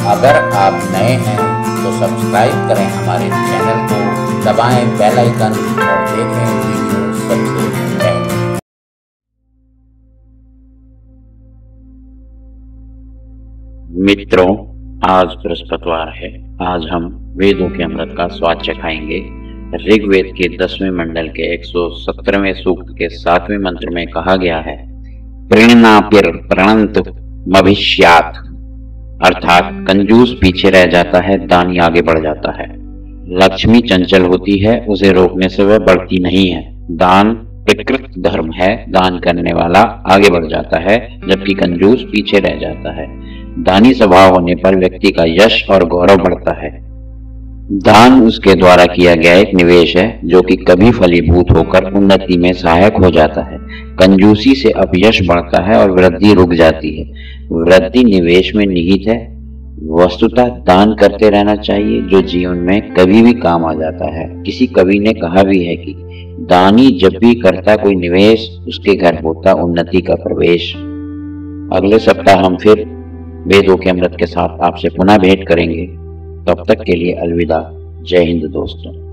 अगर आप नए हैं तो सब्सक्राइब करें हमारे चैनल को, दबाएँ बेल आइकन और देखें वीडियो सबसे मित्रों, आज बृहस्पतिवार है। आज हम वेदों के अमृत का स्वाद चखाएँगे ऋग्वेद के दसवें मंडल के 117वें सूक्त के सातवें मंत्र में कहा गया है प्रणनापिर प्रणंत मभिष्यात। अर्थात कंजूस पीछे रह जाता है, दानी आगे बढ़ जाता है। लक्ष्मी चंचल होती है, उसे रोकने से वह बढ़ती नहीं है। दान प्रकृत धर्म है, दान करने वाला आगे बढ़ जाता है, जबकि कंजूस पीछे रह जाता है। दानी स्वभाव होने पर व्यक्ति का यश और गौरव बढ़ता है। दान उसके द्वारा किया गया एक निवेश है, जो कि कभी फलीभूत होकर उन्नति में सहायक हो जाता है। कंजूसी से अपयश बढ़ता है और वृद्धि रुक जाती है। वृद्धि निवेश में निहित है। वस्तुतः दान करते रहना चाहिए, जो जीवन में कभी भी काम आ जाता है। किसी कवि ने कहा भी है कि दानी जब भी करता कोई निवेश, उसके घर होता उन्नति का प्रवेश। अगले सप्ताह हम फिर वेदों के अमृत के साथ आपसे पुनः भेंट करेंगे। तब तक के लिए अलविदा। जय हिंद दोस्तों।